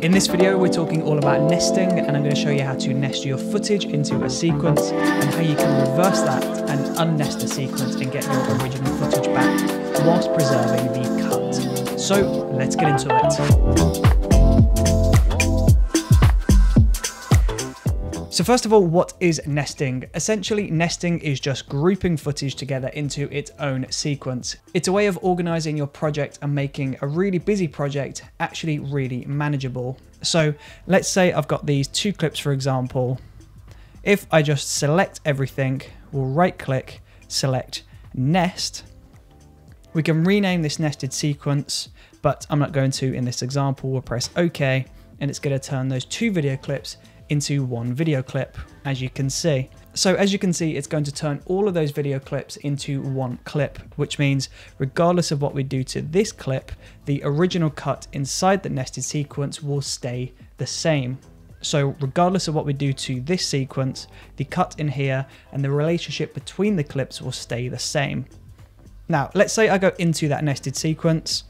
In this video, we're talking all about nesting and I'm going to show you how to nest your footage into a sequence and how you can reverse that and unnest a sequence and get your original footage back whilst preserving the cut. So let's get into it. So first of all, what is nesting? Essentially, nesting is just grouping footage together into its own sequence. It's a way of organizing your project and making a really busy project actually really manageable. So let's say I've got these two clips, for example. If I just select everything, we'll right click, select nest, we can rename this nested sequence, but I'm not going to in this example. We'll press OK, and it's going to turn those two video clips into one video clip, as you can see. So as you can see, it's going to turn all of those video clips into one clip, which means regardless of what we do to this clip, the original cut inside the nested sequence will stay the same. So regardless of what we do to this sequence, the cut in here and the relationship between the clips will stay the same. Now, let's say I go into that nested sequence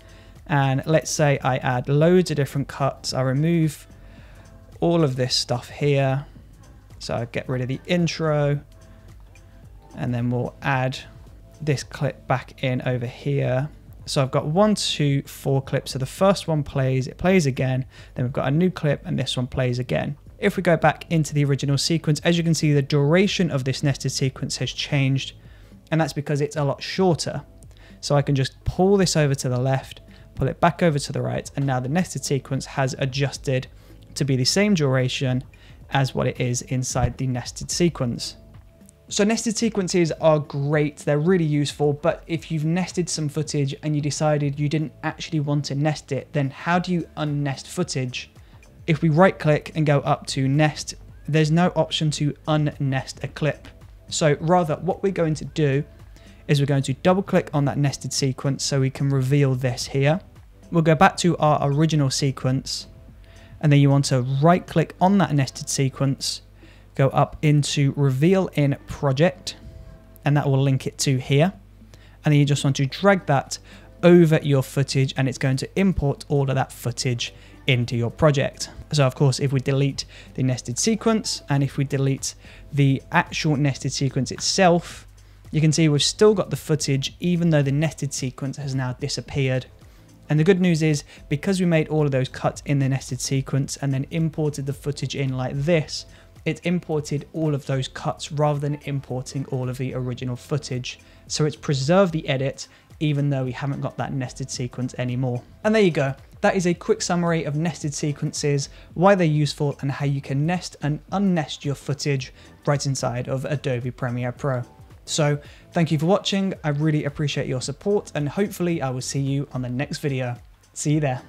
and let's say I add loads of different cuts. I remove all of this stuff here. So I get rid of the intro and then we'll add this clip back in over here. So I've got one, two, four clips. So the first one plays, it plays again. Then we've got a new clip and this one plays again. If we go back into the original sequence, as you can see, the duration of this nested sequence has changed and that's because it's a lot shorter. So I can just pull this over to the left, pull it back over to the right, and now the nested sequence has adjusted to be the same duration as what it is inside the nested sequence. So nested sequences are great, they're really useful, but if you've nested some footage and you decided you didn't actually want to nest it, then how do you unnest footage? If we right click and go up to nest, there's no option to unnest a clip. So rather what we're going to do is we're going to double click on that nested sequence so we can reveal this here. We'll go back to our original sequence and then you want to right click on that nested sequence, go up into reveal in project, and that will link it to here. And then you just want to drag that over your footage and it's going to import all of that footage into your project. So of course, if we delete the nested sequence and if we delete the actual nested sequence itself, you can see we've still got the footage even though the nested sequence has now disappeared and the good news is, because we made all of those cuts in the nested sequence and then imported the footage in like this, it imported all of those cuts rather than importing all of the original footage. So it's preserved the edit even though we haven't got that nested sequence anymore. And there you go. That is a quick summary of nested sequences, why they're useful and how you can nest and unnest your footage right inside of Adobe Premiere Pro. So thank you for watching. I really appreciate your support and hopefully I will see you on the next video. See you there.